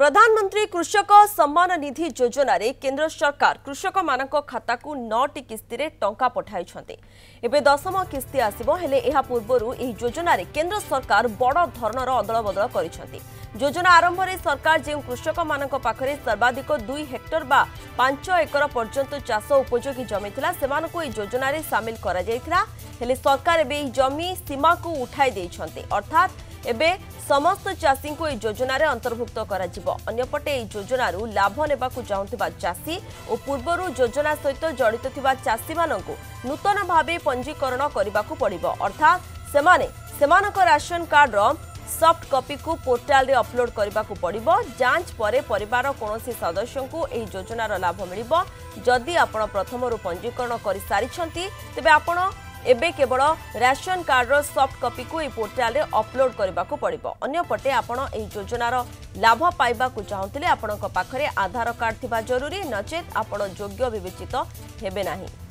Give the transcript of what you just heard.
ପ୍ରଧାନମନ୍ତ୍ରୀ କୃଷକ ସମ୍ମାନ ନିଧି ଯୋଜନାରେ କେନ୍ଦ୍ର ସରକାର କୃଷକମାନଙ୍କ ଖାତାକୁ ନଅଟି କିସ୍ତିରେ ଟଙ୍କା ପଠାଇଛନ୍ତି ଏବେ ଦଶମ କିସ୍ତି ଆସିବ ହେଲେ ଏହା ପୂର୍ବରୁ ଏହି ଯୋଜନାରେ କେନ୍ଦ୍ର ସରକାର ବଡ଼ ଧରଣର ଅଦଳବଦଳ କରିଛନ୍ତି ଯୋଜନା ଆରମ୍ଭରେ ସରକାର ଯେଉଁ କୃଷକମାନଙ୍କ ପାଖରେ ସର୍ବାଧିକ ଦୁଇ ହେକ୍ଟର ବା ପାଞ୍ଚ ଏକର ପର୍ଯ୍ୟନ୍ତ ଚାଷ ଉପଯୋଗୀ ଜମି ଥିଲା ସେମାନଙ୍କୁ ଏହି ଯୋଜନାରେ ସାମିଲ କରାଯାଇଥିଲା ହେଲେ ସରକାର ଏବେ ଏହି ଜମି ସୀମାକୁ ଉଠାଇ ଦେଇଛନ୍ତି ଅର୍ଥାତ୍ ଏବେ ସମସ୍ତ ଚାଷୀଙ୍କୁ ଏହି ଯୋଜନାରେ ଅନ୍ତର୍ଭୁକ୍ତ କରାଯିବ ଅନ୍ୟପଟେ ଏହି ଯୋଜନାରୁ ଲାଭ ନେବାକୁ ଚାହୁଁଥିବା ଚାଷୀ ଓ ପୂର୍ବରୁ ଯୋଜନା ସହିତ ଜଡ଼ିତ ଥିବା ଚାଷୀମାନଙ୍କୁ ନୂତନ ଭାବେ ପଞ୍ଜୀକରଣ କରିବାକୁ ପଡ଼ିବ ଅର୍ଥାତ୍ ସେମାନେ ସେମାନଙ୍କ ରାସନ କାର୍ଡର ସଫ୍ଟ କପିକୁ ପୋର୍ଟାଲରେ ଅପଲୋଡ୍ କରିବାକୁ ପଡ଼ିବ ଯାଞ୍ଚ ପରେ ପରିବାର କୌଣସି ସଦସ୍ୟଙ୍କୁ ଏହି ଯୋଜନାର ଲାଭ ମିଳିବ ଯଦି ଆପଣ ପ୍ରଥମରୁ ପଞ୍ଜୀକରଣ କରିସାରିଛନ୍ତି ତେବେ ଆପଣ এবে কেবল রেশন কার্ডর সফট কপিকু এই পোর্টালে অপলোড করা পড়ব অন্যপটে আপনার এই যোজনার লাভ পাইবা চাহুলে আপনার পাখে আধার কার্ড থাকা জরুরি নচেত আপনার যোগ্য বিবেচিত হবে না